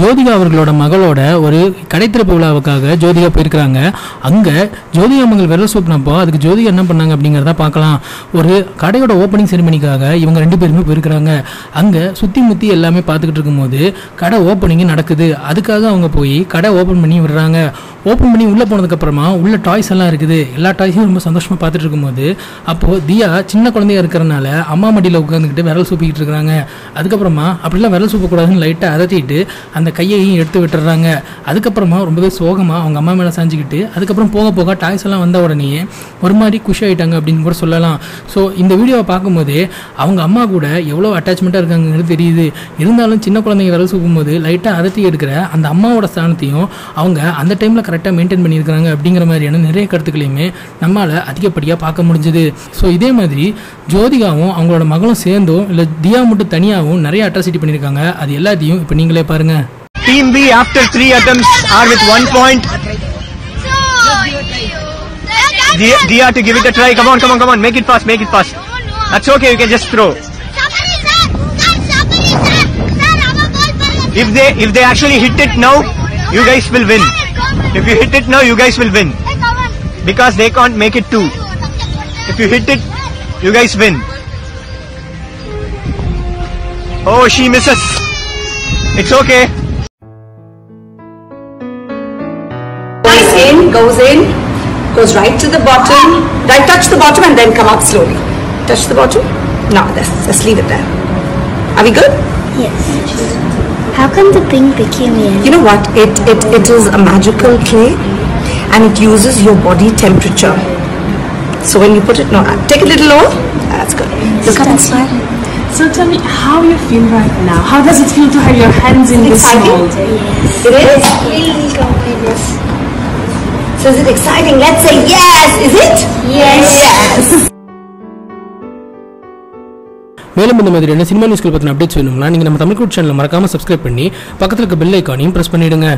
ஜோதிகா அவர்களோட மகளோட ஒரு கடைத்திறப்பு விழாவுக்காக ஜோதிகா போயிருக்கிறாங்க. அங்கே ஜோதிகா மகள் விரல் சூப்பினப்போ அதுக்கு ஜோதிகா என்ன பண்ணாங்க அப்படிங்கிறத பார்க்கலாம். ஒரு கடையோட ஓப்பனிங் செரிமனிக்காக இவங்க ரெண்டு பேருமே போயிருக்கிறாங்க. அங்கே சுற்றி முற்றி எல்லாமே பார்த்துக்கிட்டு இருக்கும்போது கடை ஓப்பனிங் நடக்குது. அதுக்காக அவங்க போய் கடை ஓப்பன் பண்ணி விடுறாங்க. ஓப்பன் பண்ணி உள்ளே போனதுக்கப்புறமா உள்ள டாய்ஸ் எல்லாம் இருக்குது. எல்லா டாய்ஸையும் ரொம்ப சந்தோஷமாக பார்த்துட்டு இருக்கும்போது அப்போது தியா சின்ன குழந்தையா இருக்கிறனால அம்மா மடியில் உட்காந்துக்கிட்டு விரல் சூப்பிக்கிட்டு இருக்கிறாங்க. அதுக்கப்புறமா அப்படிலாம் விரல் சூப்பக்கூடாதுன்னு லைட்டாக அதட்டிட்டு அந்த அந்த கையையும் எடுத்து விட்டுறாங்க. அதுக்கப்புறமா ரொம்பவே சோகமாக அவங்க அம்மா மேலே சாஞ்சிக்கிட்டு அதுக்கப்புறம் போக போக டாய்ஸ் எல்லாம் வந்த உடனே ஒரு மாதிரி குஷி ஆயிட்டாங்க அப்படின்னு கூட சொல்லலாம். ஸோ இந்த வீடியோவை பார்க்கும்போது அவங்க அம்மா கூட எவ்வளோ அட்டாச்மெண்ட்டாக இருக்காங்கன்னு தெரியுது. இருந்தாலும் சின்ன குழந்தைங்க விரல் சூப்பும்போது லைட்டாக அதட்டி எடுக்கிற அந்த அம்மாவோட ஸ்தானத்தையும் அவங்க அந்த டைமில் கரெக்டாக மெயின்டைன் பண்ணியிருக்கிறாங்க அப்படிங்கிற மாதிரியான நிறைய கருத்துக்களையுமே நம்மளால் அதிகப்படியாக பார்க்க முடிஞ்சுது. ஸோ இதே மாதிரி ஜோதிகாவும் அவங்களோட மகளும் சேர்ந்தும் இல்லை தியா மட்டும் தனியாகவும் நிறைய அட்ராசிட்டி பண்ணியிருக்காங்க. அது எல்லாத்தையும் இப்போ நீங்களே பாருங்கள் Team B after three attempts are with one point. Dia, Dia to give it a try. Come on, come on, come on. Make it fast, make it fast. That's okay, you can just throw. If they if they actually hit it now, you guys will win. If you hit it now, you guys will win. Because they can't make it two. If you hit it, you guys win. Oh, she misses. It's okay. In, goes in, goes right to the bottom, right touch the bottom and then come up slowly. Touch the bottom? No, let's, let's leave it there. Are we good? Yes. How come the pink became yellow? You know what? It, it, it is a magical clay and it uses your body temperature. So when you put it, no, uh, take a little lower. That's good. Look up and smile. So tell me how you feel right now. How does it feel to have your hands in this Exciting? mold? It is. So is it exciting? Let's say yes. Is it? Yes. Yes. மேலும் இந்த மாதிரியான cinema நியூஸ்கள் பற்றின updates வேணும்னா நீங்கள் நம்ம தமிழ் சேனலை மறக்காமல் subscribe பண்ணி பக்கத்தில் இருக்க பெல் ஐக்கானையும் ப்ரெஸ் பண்ணிவிடுங்க